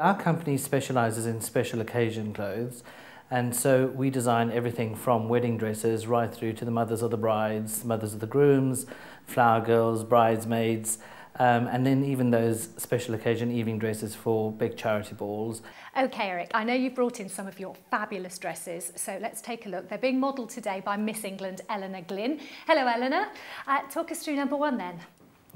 Our company specialises in special occasion clothes and so we design everything from wedding dresses right through to the mothers of the brides, mothers of the grooms, flower girls, bridesmaids, um, and then even those special occasion evening dresses for big charity balls. Okay, Eric, I know you've brought in some of your fabulous dresses, so let's take a look. They're being modelled today by Miss England Eleanor Glynn. Hello, Eleanor. Uh, talk us through number one then.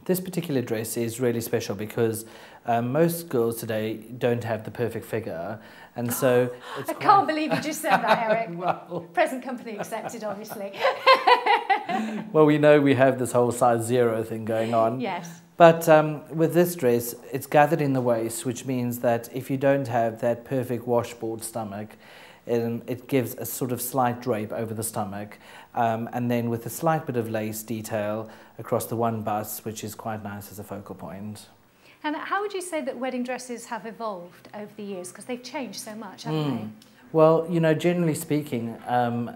This particular dress is really special because um, most girls today don't have the perfect figure, and so I can't believe you just said that, Eric. well, Present company accepted, obviously. well, we know we have this whole size zero thing going on. Yes. But um, with this dress, it's gathered in the waist, which means that if you don't have that perfect washboard stomach, it, it gives a sort of slight drape over the stomach, um, and then with a slight bit of lace detail across the one bust, which is quite nice as a focal point. And how would you say that wedding dresses have evolved over the years? Because they've changed so much, haven't mm. they? Well, you know, generally speaking, um,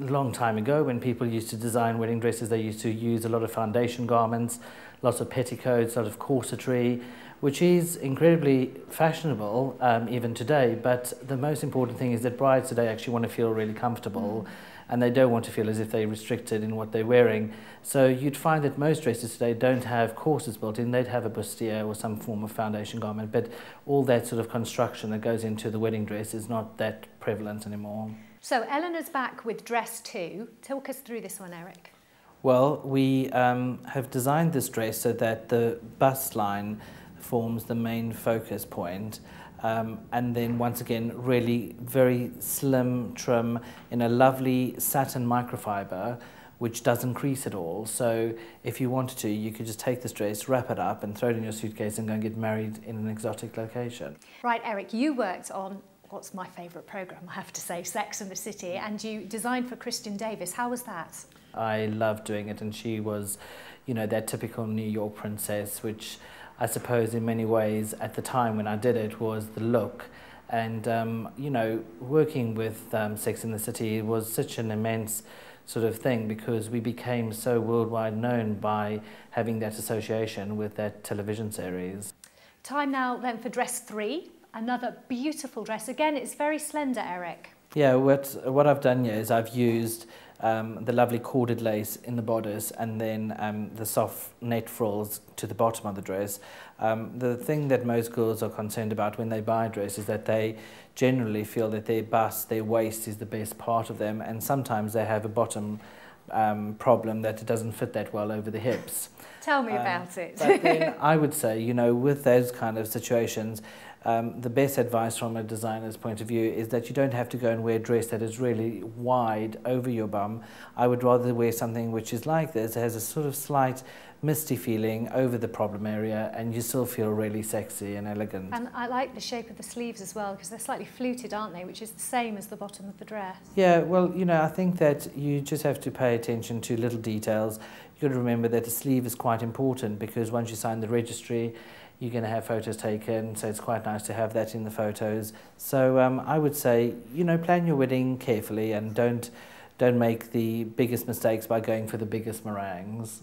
long time ago when people used to design wedding dresses, they used to use a lot of foundation garments, lots of petticoats, a lot of corsetry, which is incredibly fashionable um, even today. But the most important thing is that brides today actually want to feel really comfortable. Mm. And they don't want to feel as if they're restricted in what they're wearing. So you'd find that most dresses today don't have corsets built in. They'd have a bustier or some form of foundation garment. But all that sort of construction that goes into the wedding dress is not that prevalent anymore. So Eleanor's back with dress two. Talk us through this one, Eric. Well, we um, have designed this dress so that the bust line forms the main focus point. Um, and then once again, really very slim trim in a lovely satin microfiber, which doesn't crease at all. So if you wanted to, you could just take this dress, wrap it up, and throw it in your suitcase and go and get married in an exotic location. Right, Eric, you worked on what's my favourite programme, I have to say, Sex and the City, and you designed for Kristin Davis. How was that? I loved doing it, and she was, you know, that typical New York princess, which I suppose in many ways at the time when I did it was the look. And, um, you know, working with um, Sex and the City was such an immense sort of thing because we became so worldwide known by having that association with that television series. Time now then for dress three, another beautiful dress. Again, it's very slender, Eric. Yeah, what, what I've done here is I've used um, the lovely corded lace in the bodice and then um, the soft net frills to the bottom of the dress. Um, the thing that most girls are concerned about when they buy a dress is that they generally feel that their bust, their waist is the best part of them and sometimes they have a bottom um, problem that it doesn't fit that well over the hips. Tell me um, about it. but then I would say, you know, with those kind of situations, um, the best advice from a designer's point of view is that you don't have to go and wear a dress that is really wide over your bum. I would rather wear something which is like this, it has a sort of slight misty feeling over the problem area and you still feel really sexy and elegant. And I like the shape of the sleeves as well because they're slightly fluted, aren't they, which is the same as the bottom of the dress. Yeah, well, you know, I think that you just have to pay attention to little details. You've got to remember that a sleeve is quite important because once you sign the registry, you're going to have photos taken, so it's quite nice to have that in the photos. So um, I would say, you know, plan your wedding carefully and don't don't make the biggest mistakes by going for the biggest meringues.